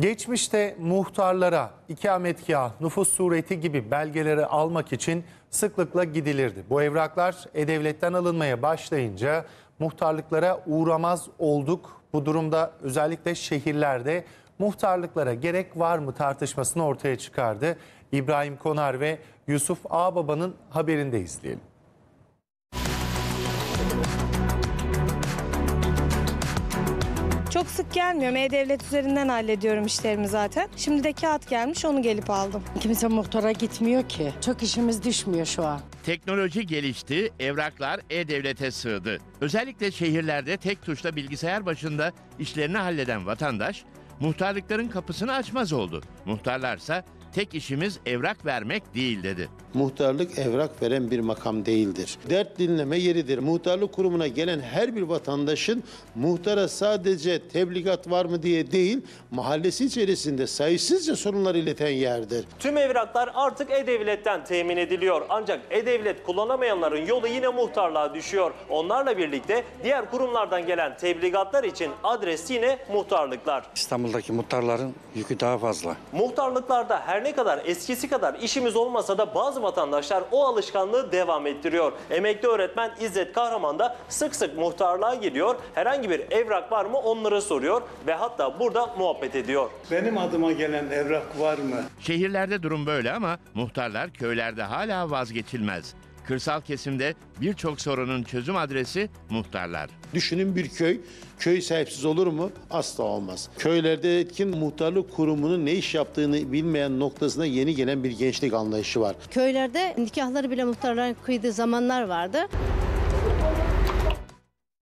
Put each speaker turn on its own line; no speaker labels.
Geçmişte muhtarlara ikametgah, nüfus sureti gibi belgeleri almak için sıklıkla gidilirdi. Bu evraklar E-Devlet'ten alınmaya başlayınca muhtarlıklara uğramaz olduk. Bu durumda özellikle şehirlerde muhtarlıklara gerek var mı tartışmasını ortaya çıkardı. İbrahim Konar ve Yusuf Ağbaba'nın haberinde izleyelim.
Çok sık gelmiyorum. E-Devlet üzerinden hallediyorum işlerimi zaten. Şimdi de kağıt gelmiş onu gelip aldım.
Kimse muhtara gitmiyor ki. Çok işimiz düşmüyor şu an.
Teknoloji gelişti, evraklar e-devlete sığdı. Özellikle şehirlerde tek tuşla bilgisayar başında işlerini halleden vatandaş, muhtarlıkların kapısını açmaz oldu. Muhtarlarsa tek işimiz evrak vermek değil dedi.
Muhtarlık evrak veren bir makam değildir. Dert dinleme yeridir. Muhtarlık kurumuna gelen her bir vatandaşın muhtara sadece tebligat var mı diye değil, mahallesi içerisinde sayısızca sorunlar ileten yerdir.
Tüm evraklar artık E-Devlet'ten temin ediliyor. Ancak E-Devlet kullanamayanların yolu yine muhtarlığa düşüyor. Onlarla birlikte diğer kurumlardan gelen tebligatlar için adres yine muhtarlıklar.
İstanbul'daki muhtarların yükü daha fazla.
Muhtarlıklarda her ne kadar eskisi kadar işimiz olmasa da bazı vatandaşlar o alışkanlığı devam ettiriyor. Emekli öğretmen İzzet Kahraman da sık sık muhtarlığa gidiyor. Herhangi bir evrak var mı onları soruyor ve hatta burada muhabbet ediyor.
Benim adıma gelen evrak var mı?
Şehirlerde durum böyle ama muhtarlar köylerde hala vazgeçilmez. Kırsal kesimde birçok sorunun çözüm adresi muhtarlar.
Düşünün bir köy, köy sahipsiz olur mu? Asla olmaz. Köylerde etkin muhtarlık kurumunun ne iş yaptığını bilmeyen noktasına yeni gelen bir gençlik anlayışı var.
Köylerde nikahları bile muhtarların kıydığı zamanlar vardı.